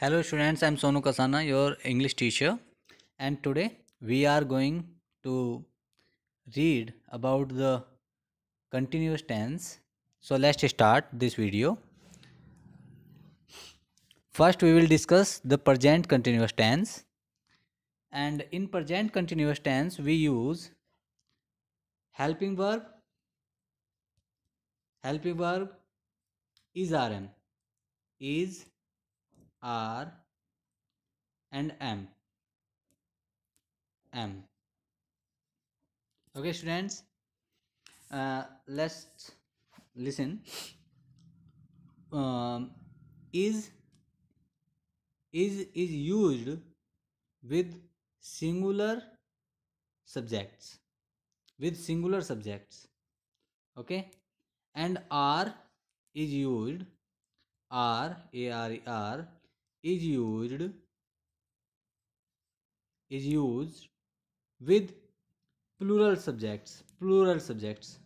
Hello students, I am Sonu Kasana, your English teacher and today we are going to read about the continuous tense. So let's start this video. First we will discuss the present continuous tense and in present continuous tense we use helping verb helping verb is rm is R and M. M. Okay, students. Uh, let's listen. Um, is is is used with singular subjects with singular subjects okay and r is used r a r e r is used is used with plural subjects plural subjects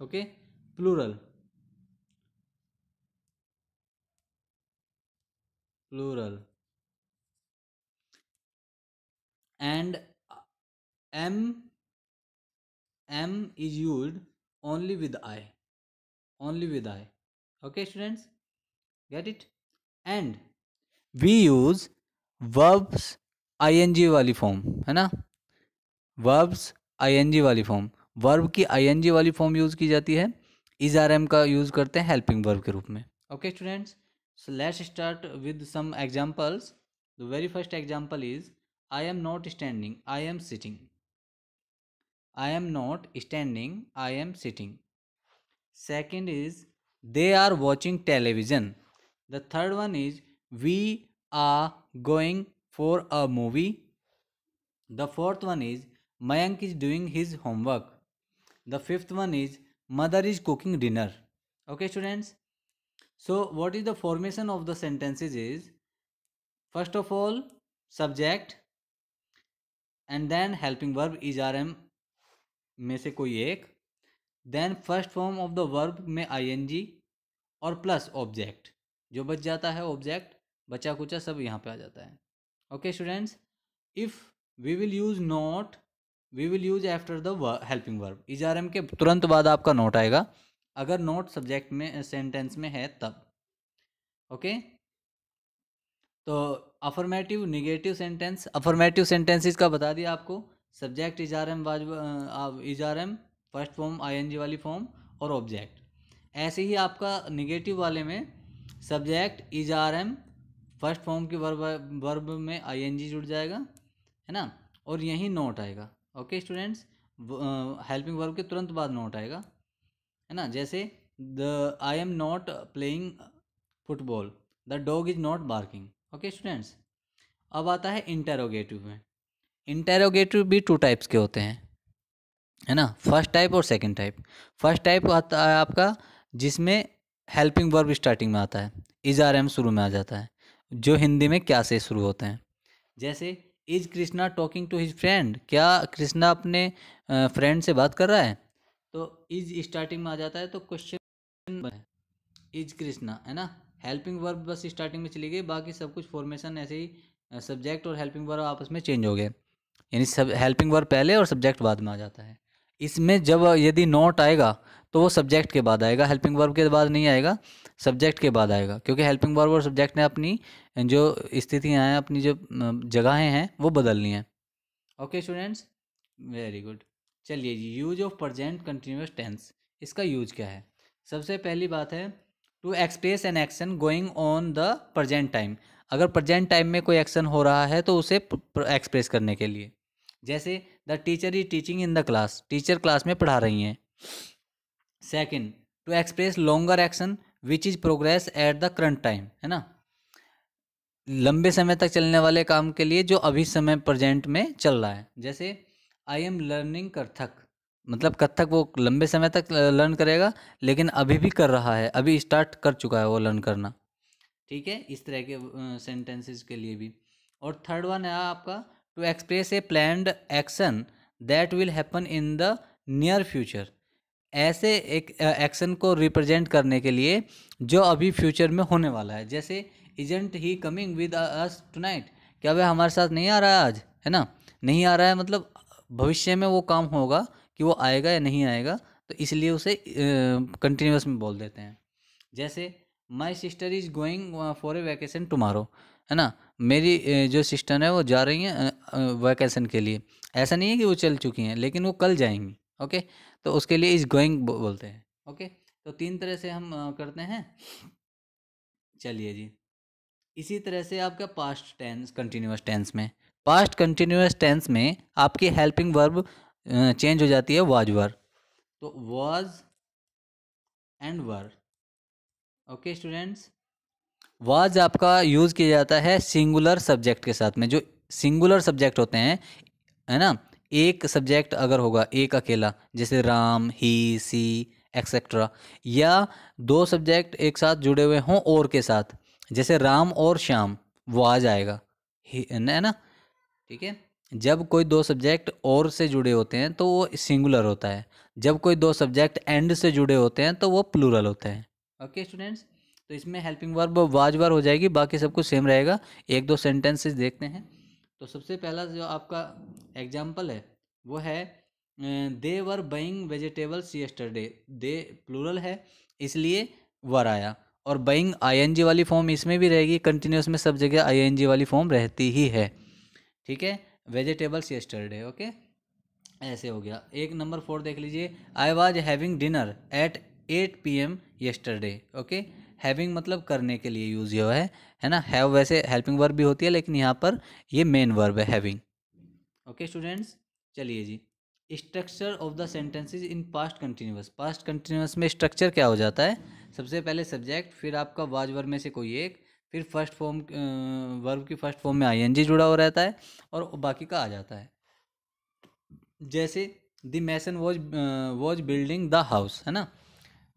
okay? Plural. Plural. And uh, m m is used only with i only with i okay students? Get it? And we use verbs ING वाली form है ना? Verbs ING वाली form verb की ING वाली form use की जाती है। Is are am का यूज़ करते हैं हेल्पिंग वर्ब के रूप में। Okay students so let's start with some examples the very first example is I am not standing I am sitting I am not standing I am sitting second is they are watching television the third one is we are going for a movie. The fourth one is Mayank is doing his homework. The fifth one is mother is cooking dinner. Okay, students. So, what is the formation of the sentences is first of all subject and then helping verb is rm में से कोई एक then first form of the verb में ING और plus object जो बच जाता है ऑब्जेक्ट बचा कुचा सब यहाँ पे आ जाता है। Okay students if we will use not we will use after the helping verb is are am के तुरंत बाद आपका नोट आएगा। अगर नोट सब्जेक्ट में सेंटेंस में है तब। ओके तो affirmative negative sentence affirmative sentences का बता दिया आपको। Subject is are am was is are am first form I N G वाली फॉर्म और ऑब्जेक्ट ऐसे ही आपका निगेटिव वाले में subject is are am first form के वर्ब वर्ब में आईएनजी जुड़ जाएगा, है ना? और यहीं नोट आएगा ओके स्टूडेंट्स हेल्पिंग वर्ब के तुरंत बाद नोट आएगा, है ना? जैसे the I am not playing football the dog is not barking okay students अब आता है इंटेरोगेटिव में। इंटेरोगेटिव भी टू टाइप्स के होते हैं, है ना? फ़र्स्ट टाइप और सेकंड टाइप फ़र्स्ट टाइप आता है आपका, जिसमें हेल्पिंग वर्ब स्टार्टिंग में आता है. इज़ आर एम शुरू में आ जाता है। जो हिंदी में क्या से शुरू होते हैं। जैसे, is Krishna talking to his friend? क्या कृष्णा अपने फ्रेंड से बात कर रहा है? तो इज़ स्टार्टिंग में आ जाता है तो क्वेश्चन इज़ कृष्णा, है ना? हेल्पिंग वर्ब बस स्टार्टिंग में चली गई, बाकी सब कुछ फॉर्मेशन ऐसे ही सब्जेक्ट और हेल्पिंग वर्ब आपस में चेंज हो गए। यानी सब हेल्पिंग वर्ब पहले और सब्जेक्ट बाद में आ जाता है। इसमें जब यदि नोट आएगा तो वो सब्जेक्ट के बाद आएगा। हेल्पिंग वर्ब के बाद नहीं आएगा सब्जेक्ट के बाद आएगा। क्योंकि हेल्पिंग वर्ब और सब्जेक्ट ने अपनी, जो स्थितियाँ हैं, अपनी जो जगहें हैं, वो बदलनी हैं। ओके स्टूडेंट्स वेरी गुड चलिए use of present continuous tense इसका यूज़ क्या है? सबसे पहली बात है to express an action going on the present time अगर प्रजेंट टाइम में कोई एक्शन हो रहा है तो उसे एक्सप्रेस करने के लिए। जैसे the teacher is teaching in the class, teacher class में पढ़ा रही हैं। Second to express longer action which is progress at the current time है ना? लंबे समय तक चलने वाले काम के लिए जो अभी समय प्रजेंट में चल रहा है, जैसे आई एम लर्निंग कथक मतलब कथक वो लंबे समय तक लर्न करेगा, लेकिन अभी भी कर रहा है, अभी स्टार्ट कर चुका है वो लर्न करना। ठीक है? इस तरह के सेंटेंसेस के लिए भी। और थर्ड वन है आपका to express a planned action that will happen in the near future ऐसे एक एक्शन को रिप्रेजेंट करने के लिए जो अभी फ्यूचर में होने वाला है। जैसे isn't he coming with us tonight क्या वह हमारे साथ नहीं आ रहा है आज? है ना? नहीं आ रहा है मतलब भविष्य में वो काम होगा कि वो आएगा या नहीं आएगा तो इसलिए उसे कंटिन्यूस में बोल देते हैं। जैसे my sister is going for a vacation tomorrow है ना? मेरी जो सिस्टर है, वो जा रही हैं वैकेशन के लिए। ऐसा नहीं है कि वो चल चुकी हैं, लेकिन वो कल जाएँगी, ओके? तो उसके लिए इज़ गोइंग बोलते हैं, ओके? तो तीन तरह से हम करते हैं। चलिए जी। इसी तरह से आपका पास्ट टेंस कंटिन्यूस टेंस में। पास्ट कंटिन्यूस टेंस में आपकी हेल्पिंग वर्ब चेंज हो जाती है वाज वर तो was and were okay students was आपका यूज़ किया जाता है सिंगुलर सब्जेक्ट के साथ में। जो सिंगुलर सब्जेक्ट होते हैं, है ना? एक सब्जेक्ट अगर होगा, एक अकेला, जैसे राम ही सी एक्सेट्रा या दो सब्जेक्ट एक साथ जुड़े हुए हों और के साथ, जैसे राम और श्याम वो आ जाएगा है ना? ठीक है? जब कोई दो सब्जेक्ट और से जुड़े होते हैं तो वो सिंगुलर होता है। जब कोई दो सब्जेक्ट एंड से जुड़े होते हैं तो वो प्लूरल होते हैं। ओके स्टूडेंट्स तो इसमें हेल्पिंग वर्ब वाज वाजवार हो जाएगी, बाकी सब कुछ सेम रहेगा। एक दो सेंटेंसेस देखते हैं। तो सबसे पहला जो आपका एग्ज़ाम्पल है, वो है they were buying vegetables yesterday they plural है, इसलिए वर आया। और बइंग आईएनजी वाली फॉर्म इसमें भी रहेगी कंटिन्यूस में सब जगह आईएनजी वाली फॉर्म रहती ही है। ठीक है? वेजिटेबल्स यस्टरडे ओके ऐसे हो गया। एक नंबर फोर देख लीजिए। I was having dinner at eight P M yesterday okay having मतलब करने के लिए यूज़ हुआ है है ना? हैव वैसे हेल्पिंग वर्ब भी होती है, लेकिन यहाँ पर ये मेन वर्ब है हैविंग ओके स्टूडेंट्स चलिए जी. Structure of the sentences in past continuous past continuous में स्ट्रक्चर क्या हो जाता है? सबसे पहले सब्जेक्ट फिर आपका वाज वर्ब में से कोई एक, फिर फ़र्स्ट फॉर्म वर्ब की फ़र्स्ट फॉर्म में आईएनजी जुड़ा हो रहता है और बाकी का आ जाता है. जैसे the mason was was building the house है ना?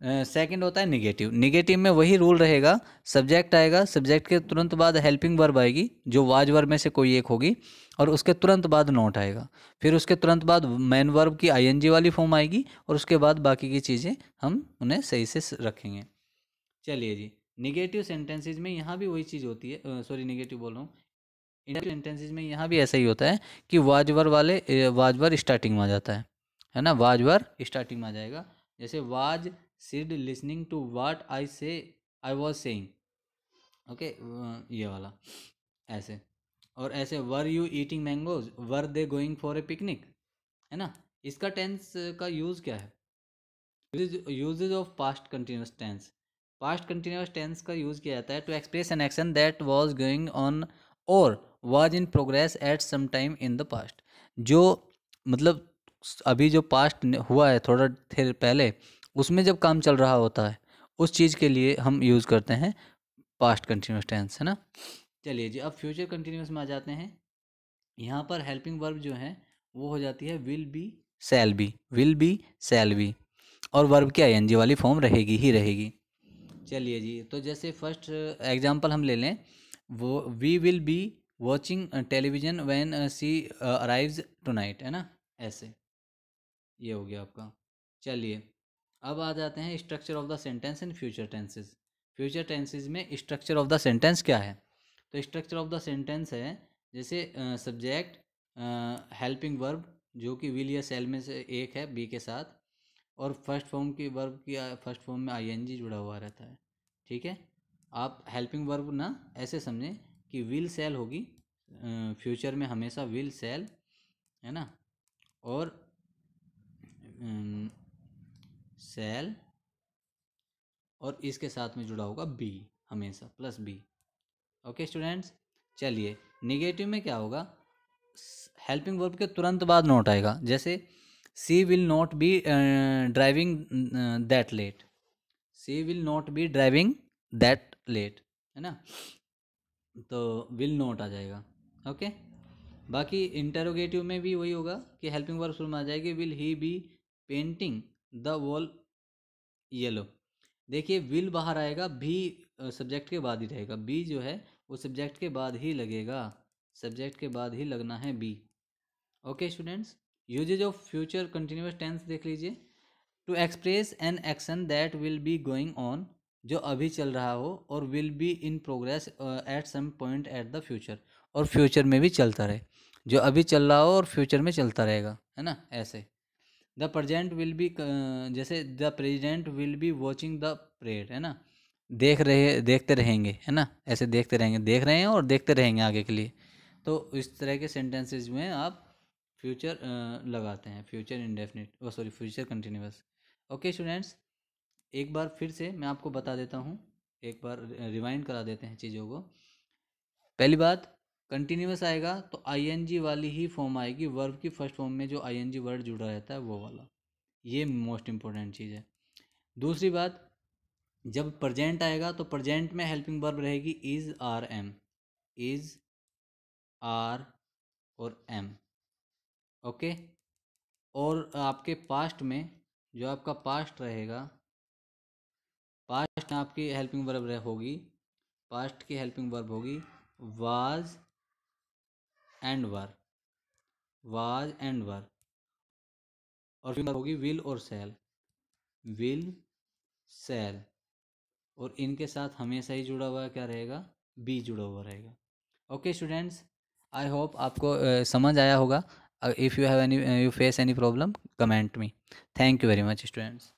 सेकंड होता है निगेटिव निगेटिव में वही रूल रहेगा सब्जेक्ट आएगा सब्जेक्ट के तुरंत बाद हेल्पिंग वर्ब आएगी, जो वाज वर्ब में से कोई एक होगी, और उसके तुरंत बाद नोट आएगा. फिर उसके तुरंत बाद मैन वर्ब की आईएनजी वाली फॉर्म आएगी, और उसके बाद बाकी की चीज़ें हम उन्हें सही से रखेंगे. चलिए जी. निगेटिव सेंटेंसेज में यहाँ भी वही चीज़ होती है सॉरी निगेटिव बोल रहा हूँ. इंडिया सेंटेंसेज में यहाँ भी ऐसा ही होता है कि वाजवर वाले वाजवर स्टार्टिंग में आ जाता है. है ना? वाजवर स्टार्टिंग में आ जाएगा. जैसे was Sid listening to what I say I was saying okay ये वाला, ऐसे। और ऐसे were you eating mangoes were they going for a picnic है ना? इसका टेंस का यूज़ क्या है? Usages of past continuous tense past continuous tense का यूज़ किया जाता है to express an action that was going on और was in progress at some time in the past जो मतलब अभी जो पास्ट हुआ है, थोड़ा देर पहले उसमें जब काम चल रहा होता है, उस चीज़ के लिए हम यूज़ करते हैं पास्ट कंटिन्यूस टेंस, है ना? चलिए जी, अब फ्यूचर कंटिन्यूस में आ जाते हैं। यहाँ पर हेल्पिंग वर्ब जो है, वो हो जाती है will be shall be will be shall be और वर्ब की जी वाली फॉर्म रहेगी ही रहेगी। चलिए जी तो जैसे फ़र्स्ट एग्जांपल हम ले लें, वो we will be watching television when she arrives tonight है ना? ऐसे, ये हो गया आपका। चलिए अब आ जाते हैं structure of the sentence in future tenses future tenses में स्ट्रक्चर ऑफ़ द सेंटेंस क्या है? तो स्ट्रक्चर ऑफ़ द सेंटेंस है, जैसे सब्जेक्ट हेल्पिंग वर्ब जो कि विल या सेल में से एक है बी के साथ, और फ़र्स्ट फॉर्म की वर्ब की फ़र्स्ट फॉर्म में आईएनजी जुड़ा हुआ रहता है। ठीक है? आप हेल्पिंग वर्ब ना, ऐसे समझें कि विल सेल होगी फ्यूचर में हमेशा विल सेल है ना? और सेल और इसके साथ में जुड़ा होगा बी हमेशा प्लस बी ओके स्टूडेंट्स चलिए निगेटिव में क्या होगा? हेल्पिंग वर्ब के तुरंत बाद नोट आएगा। जैसे she will not be driving that late she will not be driving that late है ना? तो विल नोट आ जाएगा। Okay okay? बाकी इंटरोगेटिव में भी वही होगा कि हेल्पिंग वर्ब शुरू में आ जाएगी। Will he be painting the wall yellow. देखिए, विल बाहर आएगा, भी सब्जेक्ट के बाद ही रहेगा। बी जो है, वो सब्जेक्ट के बाद ही लगेगा। सब्जेक्ट के बाद ही लगना है be. Okay students, uses of future continuous tense देख लीजिए। To express an action that will be going on, जो अभी चल रहा हो, और will be in progress at some point at the future, और फ्यूचर में भी चलता रहे। जो अभी चल रहा हो, और फ्यूचर में चलता रहेगा, है ना? ऐसे। द प्रजेंट विल बी जैसे the present will be watching the parade है ना? देख रहे, देखते रहेंगे, है ना? ऐसे देखते रहेंगे, देख रहे हैं और देखते रहेंगे आगे के लिए। तो इस तरह के सेंटेंसेज में आप फ्यूचर लगाते हैं future indefinite sorry future continuous okay students एक बार फिर से मैं आपको बता देता हूँ, एक बार रिवाइंड करा देते हैं चीज़ों को। पहली बात कंटिन्यूस आएगा तो आईएनजी वाली ही फॉर्म आएगी वर्ब की फ़र्स्ट फॉर्म में जो आईएनजी वर्ड जुड़ा रहता है, वो वाला। ये मोस्ट इंपॉर्टेंट चीज़ है। दूसरी बात, जब प्रजेंट आएगा तो प्रजेंट में हेल्पिंग वर्ब रहेगी is are am is are और एम ओके और आपके पास्ट में जो आपका पास्ट रहेगा पास्ट आपकी हेल्पिंग वर्ब होगी पास्ट की हेल्पिंग वर्ब होगी was and were was and were और फिर होगी विल और सेल। विल सेल और इनके साथ हमेशा ही जुड़ा हुआ क्या रहेगा? बी जुड़ा हुआ रहेगा। ओके स्टूडेंट्स आई होप आपको uh, समझ आया होगा। If you have any you face any problem comment me thank you very much students